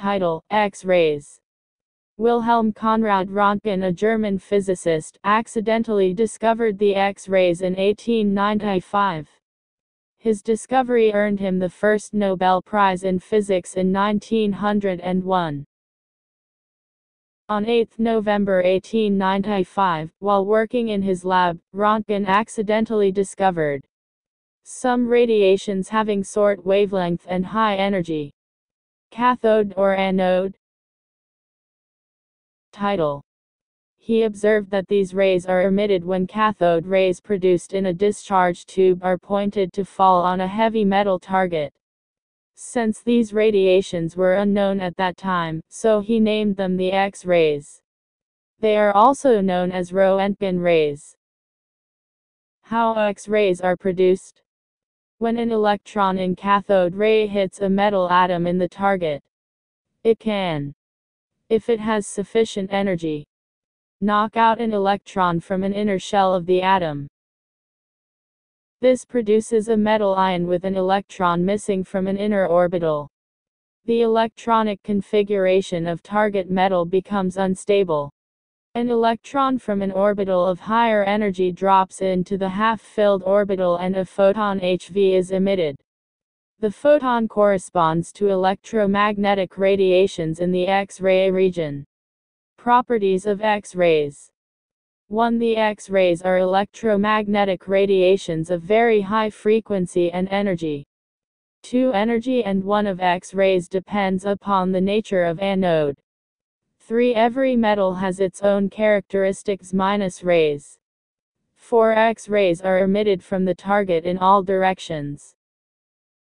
Title X-rays. Wilhelm Conrad Röntgen, a German physicist, accidentally discovered the X-rays in 1895. His discovery earned him the first Nobel Prize in Physics in 1901. On 8 November 1895, while working in his lab, Röntgen accidentally discovered some radiations having short wavelength and high energy. Cathode or anode? Title he observed that these rays are emitted when cathode rays produced in a discharge tube are pointed to fall on a heavy metal target. Since these radiations were unknown at that time, so he named them the X-rays. They are also known as Röntgen rays. How X-rays are produced? When an electron in cathode ray hits a metal atom in the target, it can, if it has sufficient energy, knock out an electron from an inner shell of the atom. This produces a metal ion with an electron missing from an inner orbital. The electronic configuration of target metal becomes unstable. An electron from an orbital of higher energy drops into the half-filled orbital and a photon HV is emitted. The photon corresponds to electromagnetic radiations in the X-ray region. Properties of X-rays 1. The X-rays are electromagnetic radiations of very high frequency and energy. 2. Energy and 1 of X-rays depends upon the nature of anode. 3. Every metal has its own characteristics minus rays. 4. X-rays are emitted from the target in all directions.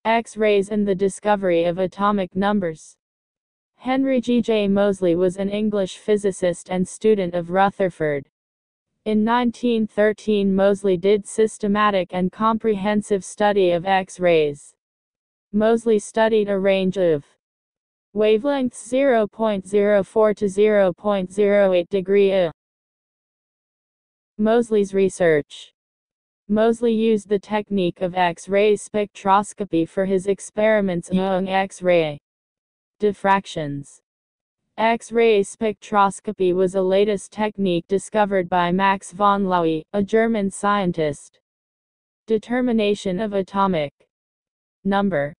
X-rays and the discovery of atomic numbers. Henry G. J. Moseley was an English physicist and student of Rutherford. In 1913 Moseley did systematic and comprehensive study of X-rays. Moseley studied a range of wavelengths 0.04 to 0.08 degree A. Moseley's research Moseley used the technique of X-ray spectroscopy for his experiments on X-ray diffractions. X-ray spectroscopy was a latest technique discovered by Max von Laue, a German scientist. Determination of atomic number.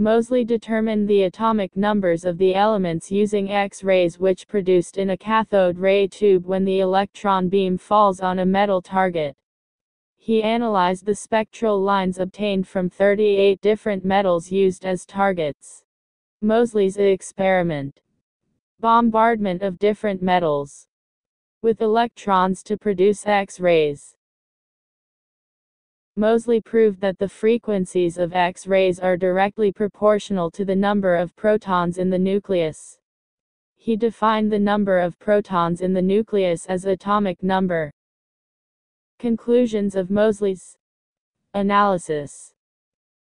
Moseley determined the atomic numbers of the elements using X-rays which produced in a cathode ray tube when the electron beam falls on a metal target. He analyzed the spectral lines obtained from 38 different metals used as targets. Moseley's experiment bombardment of different metals with electrons to produce X-rays. Moseley proved that the frequencies of X-rays are directly proportional to the number of protons in the nucleus. He defined the number of protons in the nucleus as atomic number. Conclusions of Moseley's analysis.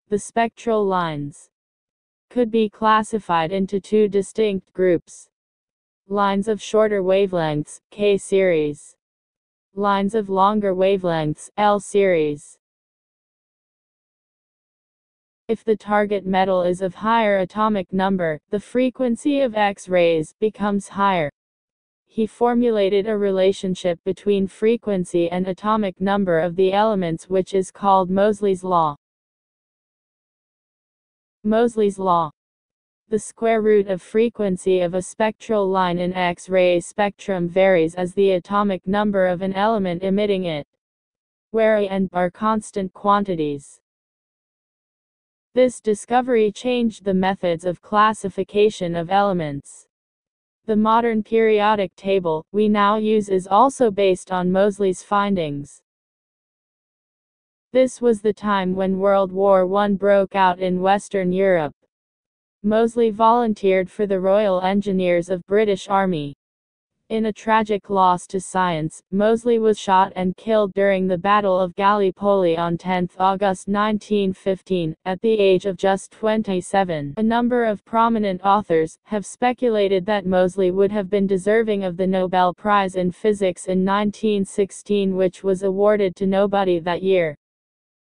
The spectral lines could be classified into two distinct groups. Lines of shorter wavelengths, K series. Lines of longer wavelengths, L series. If the target metal is of higher atomic number, the frequency of X-rays becomes higher. He formulated a relationship between frequency and atomic number of the elements which is called Moseley's law. Moseley's law the square root of frequency of a spectral line in X-ray spectrum varies as the atomic number of an element emitting it. Where A and B are constant quantities. This discovery changed the methods of classification of elements. The modern periodic table we now use is also based on Moseley's findings. This was the time when World War I broke out in Western Europe. Moseley volunteered for the Royal Engineers of British Army. In a tragic loss to science, Moseley was shot and killed during the Battle of Gallipoli on 10 August 1915, at the age of just 27. A number of prominent authors have speculated that Moseley would have been deserving of the Nobel Prize in Physics in 1916 which was awarded to nobody that year.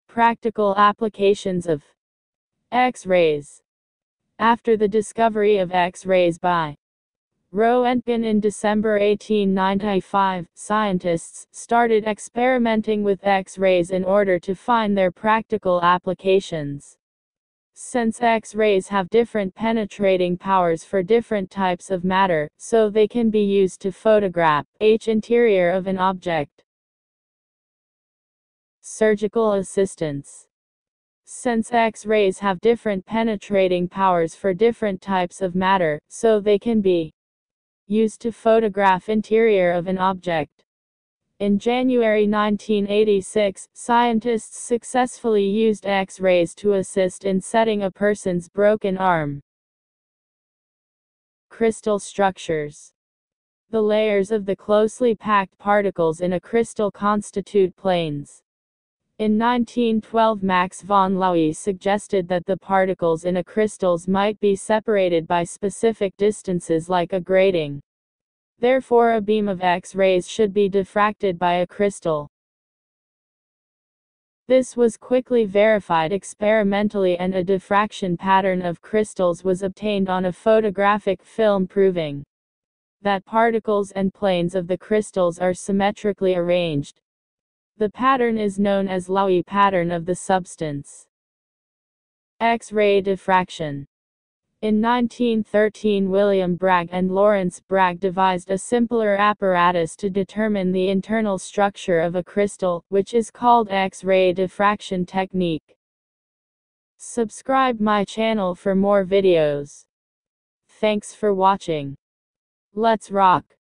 Practical applications of X-rays After the discovery of X-rays by Roentgen in December 1895, scientists started experimenting with X-rays in order to find their practical applications. Since X-rays have different penetrating powers for different types of matter, so they can be used to photograph H interior of an object. Surgical assistance since X-rays have different penetrating powers for different types of matter, so they can be used to photograph interior of an object. In January 1986, scientists successfully used X-rays to assist in setting a person's broken arm. Crystal structures The layers of the closely packed particles in a crystal constitute planes. In 1912 Max von Laue suggested that the particles in a crystals might be separated by specific distances like a grating. Therefore a beam of X-rays should be diffracted by a crystal. This was quickly verified experimentally and a diffraction pattern of crystals was obtained on a photographic film proving that particles and planes of the crystals are symmetrically arranged. The pattern is known as Laue pattern of the substance. X-ray diffraction. In 1913 William Bragg and Lawrence Bragg devised a simpler apparatus to determine the internal structure of a crystal, which is called X-ray diffraction technique. Subscribe my channel for more videos. Thanks for watching. Let's rock.